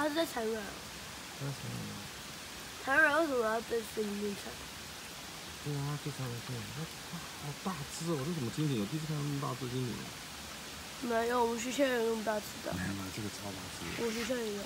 他是在产卵。他在产卵。产卵为什么要被水里面产？对啊，就常卵洞。那，好大只我！这怎么金鲸？我第一次看到那么大只金鲸。没有，我们学校有那么大只的。没有没有，这个超大只。我学校有。